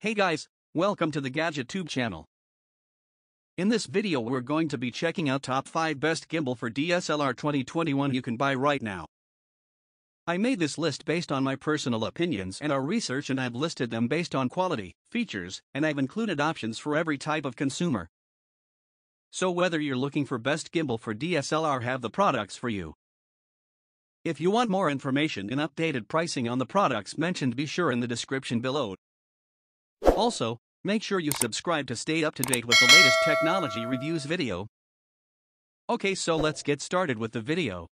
Hey guys, welcome to the GadgetTube channel. In this video we're going to be checking out top 5 best gimbal for DSLR 2021 you can buy right now. I made this list based on my personal opinions and our research and I've listed them based on quality, features, and I've included options for every type of consumer. So whether you're looking for best gimbal for DSLR have the products for you. If you want more information and updated pricing on the products mentioned be sure in the description below. Also, make sure you subscribe to stay up to date with the latest technology reviews video. Okay so let's get started with the video.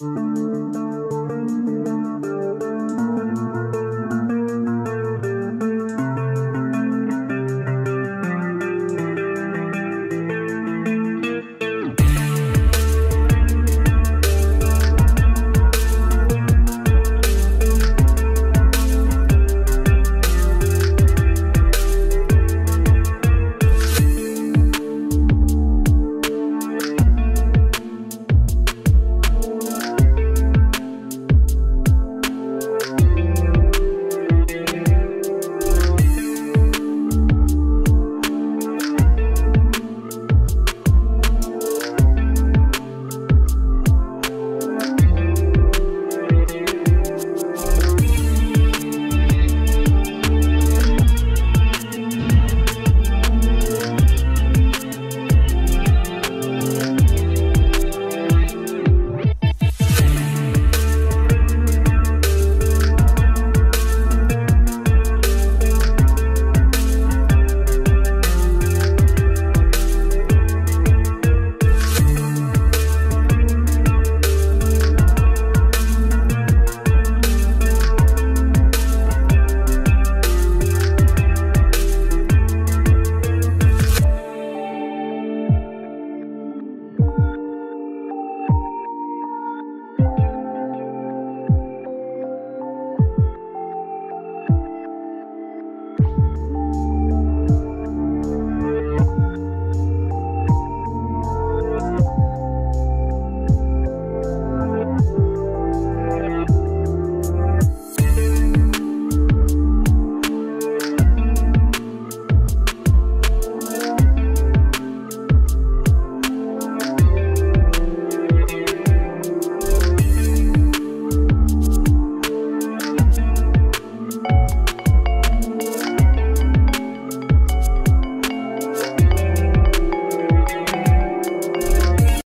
Música